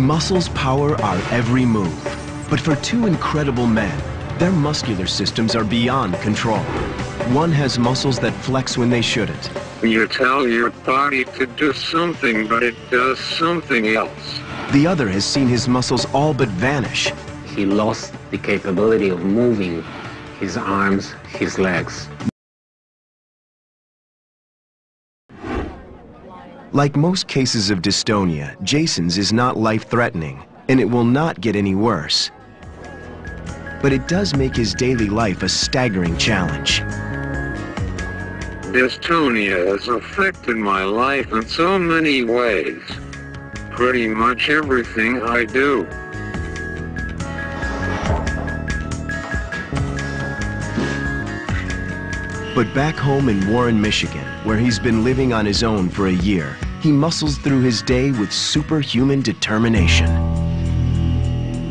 Muscles power our every move. But for two incredible men, their muscular systems are beyond control. One has muscles that flex when they shouldn't. You tell your body to do something, but it does something else. The other has seen his muscles all but vanish. He lost the capability of moving his arms, his legs. Like most cases of dystonia, Jason's is not life-threatening, and it will not get any worse. But it does make his daily life a staggering challenge. Dystonia has affected my life in so many ways. Pretty much everything I do. But back home in Warren, Michigan, where he's been living on his own for a year, he muscles through his day with superhuman determination.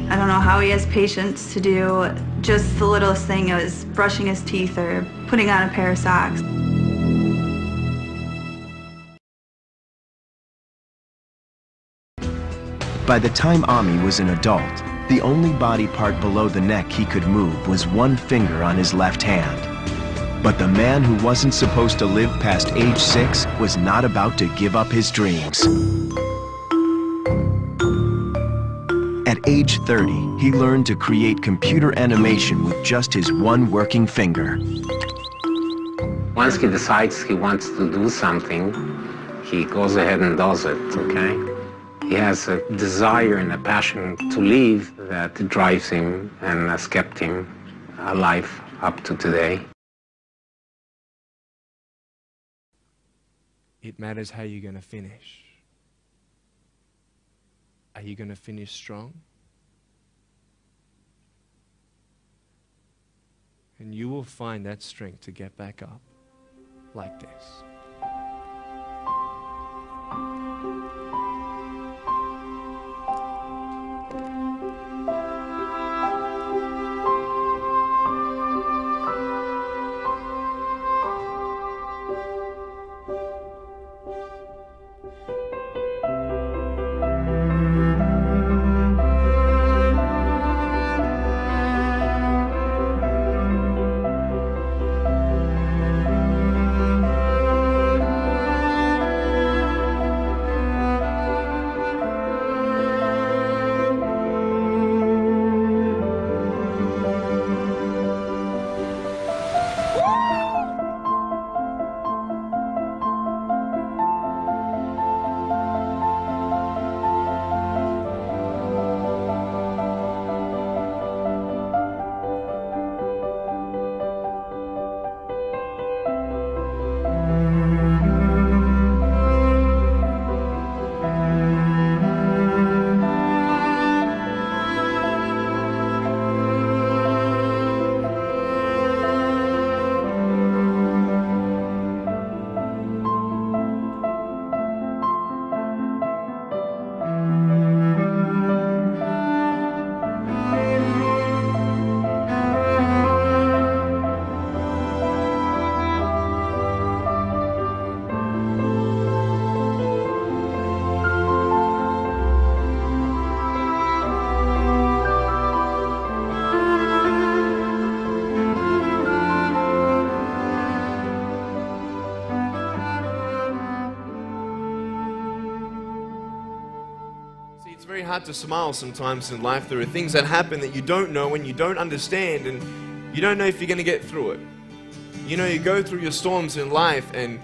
I don't know how he has patience to do just the littlest thing as brushing his teeth or putting on a pair of socks. By the time Ami was an adult, the only body part below the neck he could move was one finger on his left hand. But the man who wasn't supposed to live past age six was not about to give up his dreams. At age 30, he learned to create computer animation with just his one working finger. Once he decides he wants to do something, he goes ahead and does it, okay? He has a desire and a passion to live that drives him and has kept him alive up to today. It matters how you're going to finish. Are you going to finish strong? And you will find that strength to get back up like this. Very hard to smile sometimes in life. There are things that happen that you don't know and you don't understand, and you don't know if you're going to get through it. You know, you go through your storms in life, and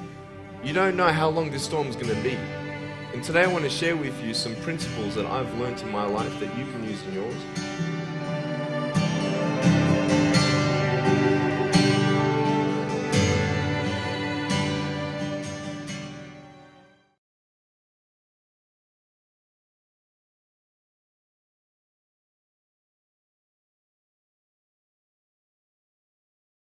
you don't know how long this storm is going to be. And today I want to share with you some principles that I've learned in my life that you can use in yours.